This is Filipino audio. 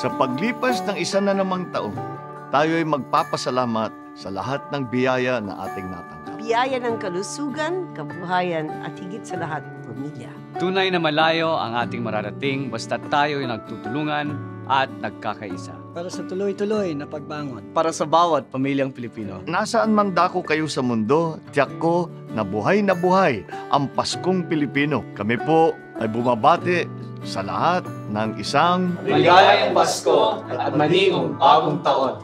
Sa paglipas ng isa na namang taon, tayo ay magpapasalamat sa lahat ng biyaya na ating natanggap. Biyaya ng kalusugan, kabuhayan at higit sa lahat, pamilya. Tunay na malayo ang ating mararating basta tayo ay nagtutulungan at nagkakaisa. para sa tuloy-tuloy na pagbangon. para sa bawat pamilyang Pilipino. Nasaan man dako kayo sa mundo, tiyak ko na buhay na buhay ang Paskong Pilipino. Kami po ay bumabati sa lahat ng isang Maligayang Pasko at maningong bagong taon.